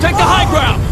Take the high ground!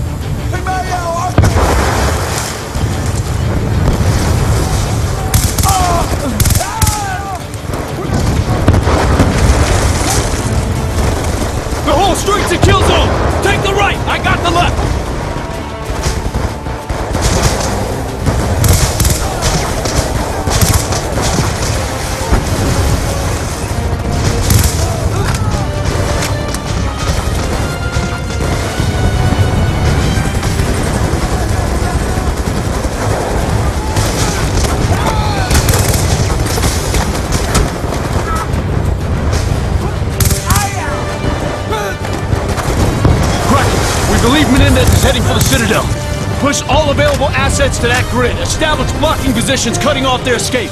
Assets to that grid. Establish blocking positions cutting off their escape.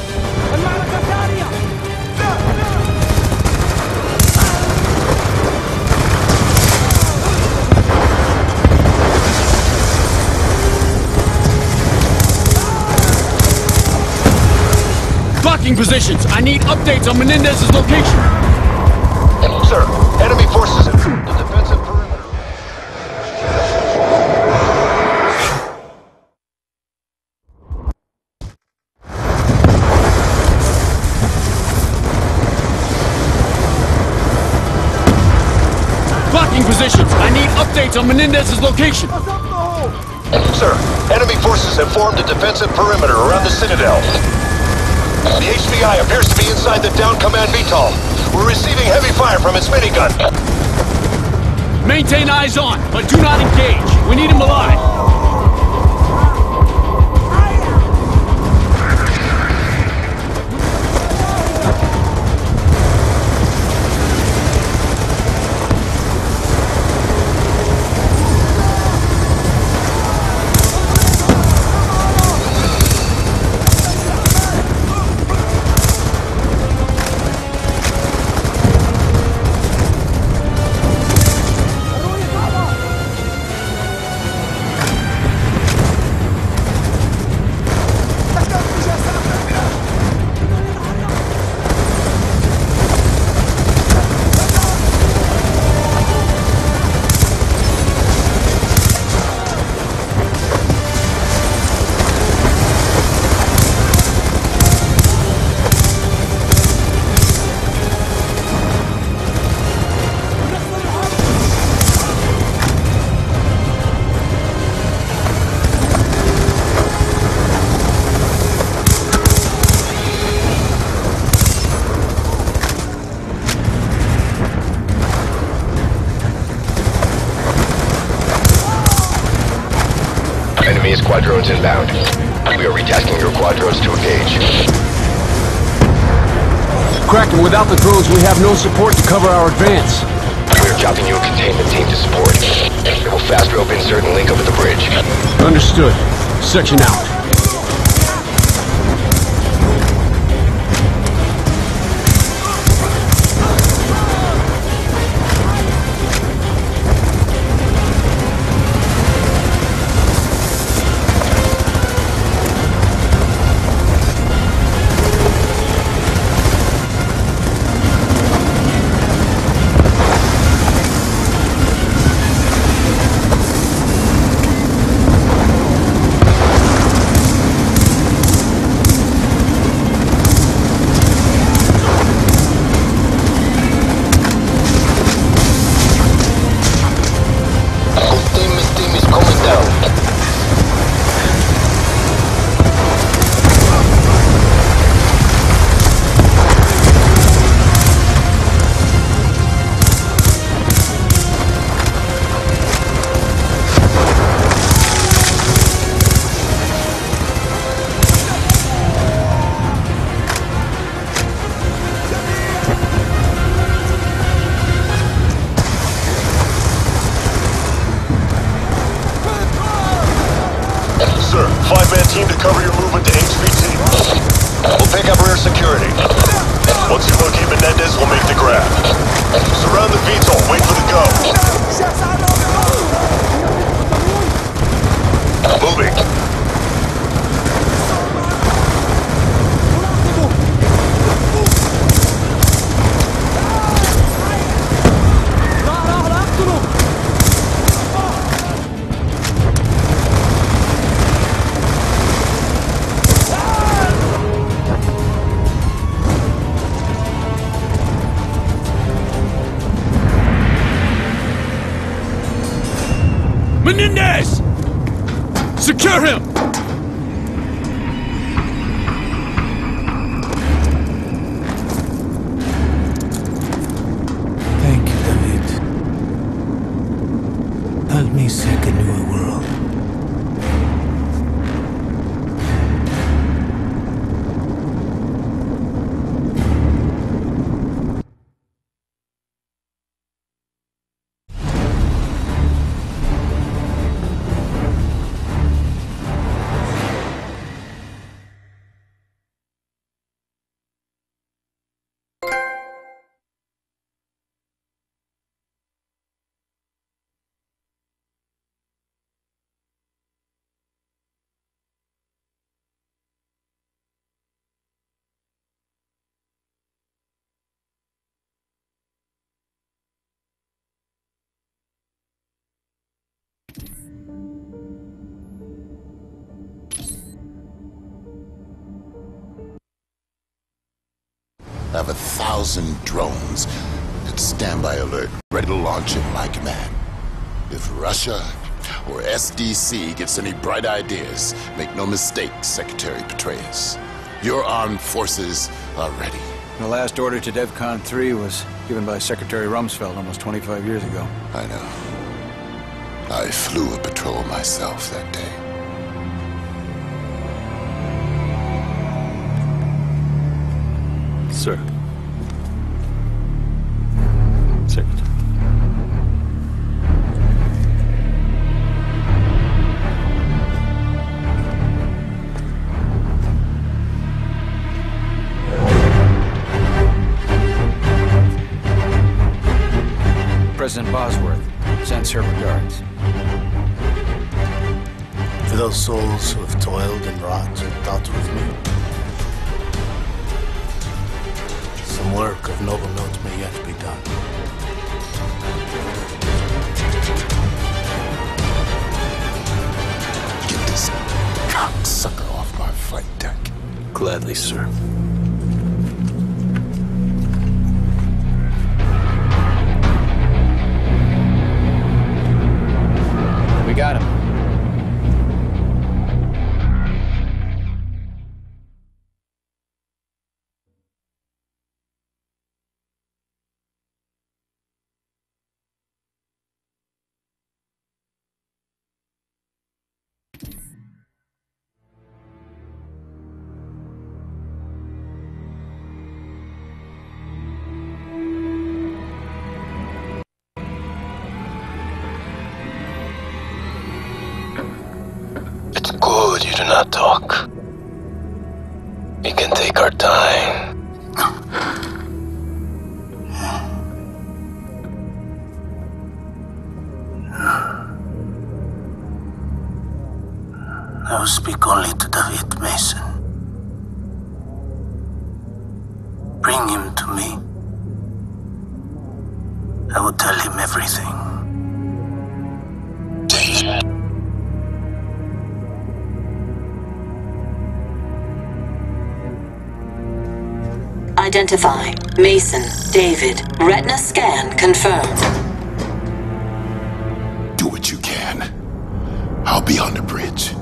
Blocking positions. I need updates on Menendez's location. Sir, enemy forces on Menendez's location. Sir, enemy forces have formed a defensive perimeter around the Citadel. The HVI appears to be inside the down command VTOL. We're receiving heavy fire from its minigun. Maintain eyes on, but do not engage. We need him alive. Enemy squadrons inbound. We are retasking your quadrons to engage. Kraken, without the drones, we have no support to cover our advance. We are dropping you a containment team to support. We will fast rope insert and link over the bridge. Understood. Section out. Five-man team to cover your movement to HVT. We'll pick up rear security. Once you locate Menendez, we'll make the grab. Surround the VTOL, wait for the go. Moving. Secure him! Thank you, David. Help me seek a new world. I have a thousand drones at standby alert, ready to launch at my command. If Russia or SDC gets any bright ideas, make no mistake, Secretary Petraeus. Your armed forces are ready. The last order to DEFCON 3 was given by Secretary Rumsfeld almost 25 years ago. I know. I flew a patrol myself that day. Sir. Secretary. President Bosworth sends her regards. For those souls who have toiled and wrought and thought with me, some work of noble note may yet be done. Get this cocksucker off my flight deck. Gladly, sir. We got him. Do not talk. We can take our time. I will speak only to David Mason. Bring him to me. I will tell him everything. Identify. Mason. David. Retina scan confirmed. Do what you can. I'll be on the bridge.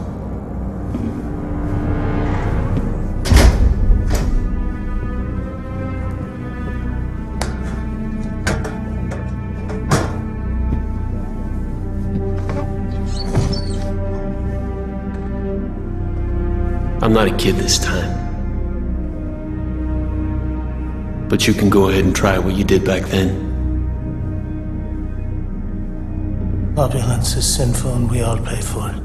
I'm not a kid this time. But you can go ahead and try what you did back then. Opulence is sinful and we all pay for it.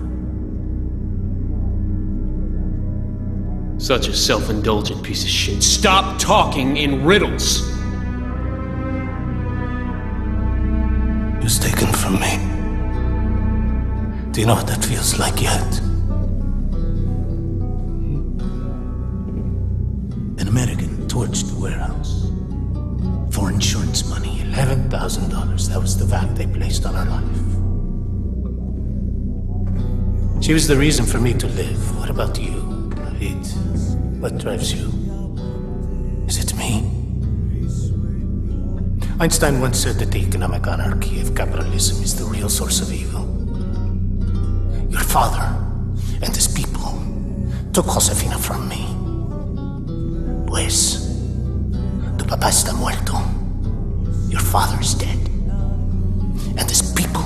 Such a self indulgent piece of shit. Stop talking in riddles! It was taken from me. Do you know what that feels like yet? An American torched the warehouse. For insurance money, $11,000. That was the value they placed on her life. She was the reason for me to live. What about you, David? What drives you? Is it me? Einstein once said that the economic anarchy of capitalism is the real source of evil. Your father and his people took Josefina from me. Tu papá está muerto. Your father is dead. And his people.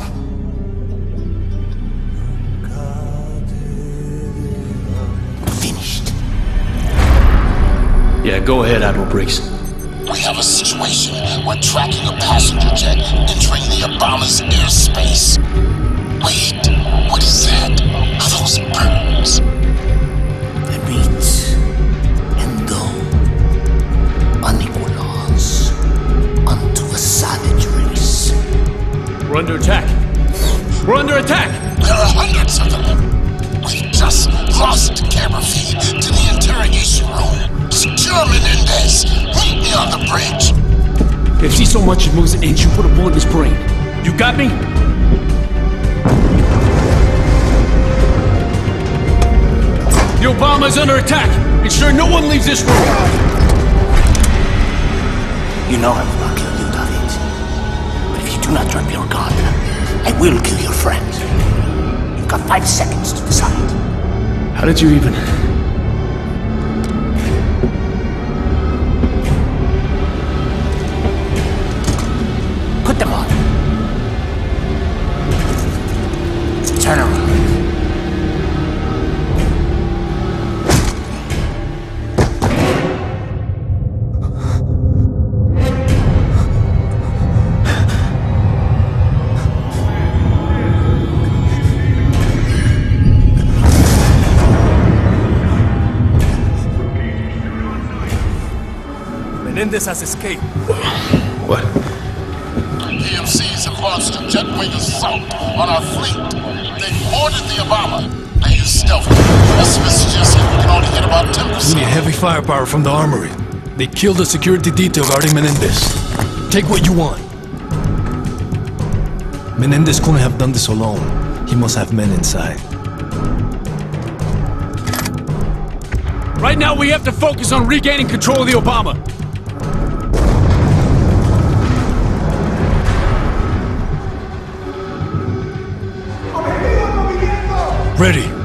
Finished. Yeah, go ahead, Admiral Briggs. We have a situation. We're tracking a passenger jet entering the Obama's airspace. Wait, what is that? Are those birds? We're under attack. We're under attack! There are hundreds of them. We just lost camera feed to the interrogation room. Secure Menendez. Meet me on the bridge. If he so much as moves an inch, you put a bullet in his brain. You got me? The Obama's under attack! Ensure no one leaves this room! You know I'm will do not drop your gun, I will kill your friend. You've got five seconds to decide. How did you even... Menendez has escaped. What? PMCs have launched a jet-wing assault on our fleet. They boarded the Obama. They use stealth. Estimates suggest we can only get about 10%. We need heavy firepower from the armory. They killed the security detail guarding Menendez. Take what you want. Menendez couldn't have done this alone. He must have men inside. Right now, we have to focus on regaining control of the Obama. Ready,